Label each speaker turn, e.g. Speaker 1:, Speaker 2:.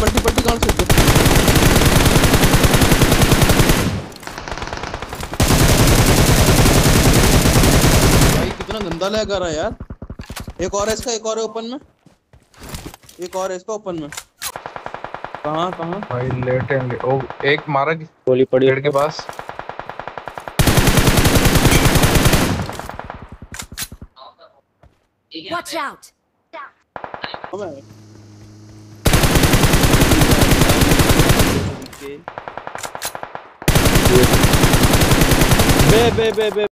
Speaker 1: पलटी पलटी कौन से? भाई कितना गंदा लग रहा है यार। एक और है इसका एक और है ओपन में। एक और है इसका ओपन में। कहाँ कहाँ?
Speaker 2: भाई लेट है ले- ओ एक मारा कि-
Speaker 3: गोली पड़ी।
Speaker 2: पेड़ के पास।
Speaker 4: Watch out!
Speaker 3: बे बे बे बे